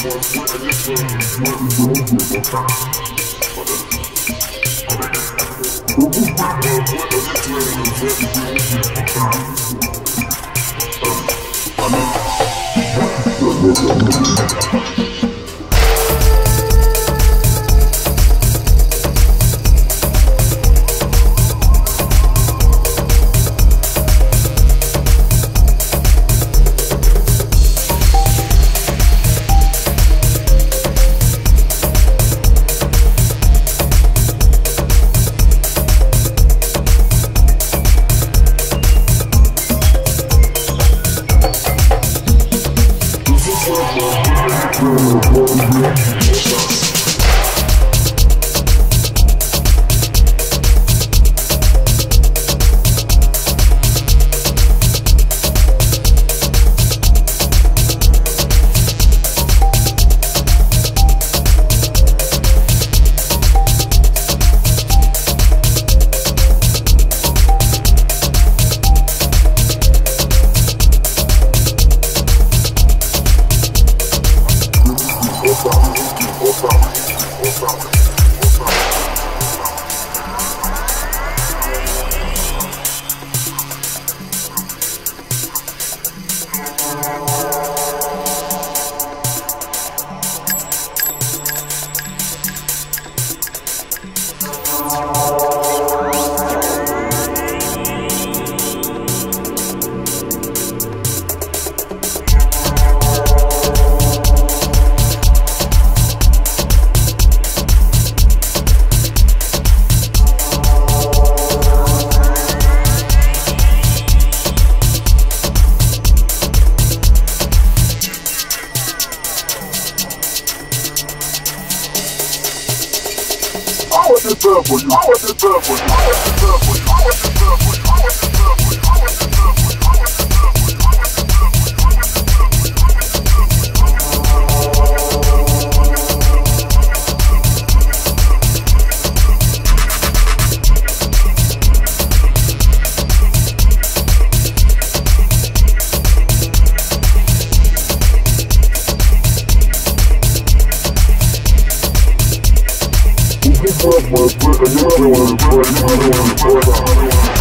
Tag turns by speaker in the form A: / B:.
A: I'm Obama. Obama. I want the you. I want the you. I want the you. I want the you. I don't wanna break, I don't wanna break, I don't wanna break.